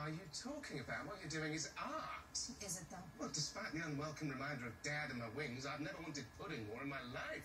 are you talking about? What you're doing is art. Is it though? Well, despite the unwelcome reminder of dad and my wings, I've never wanted pudding more in my life.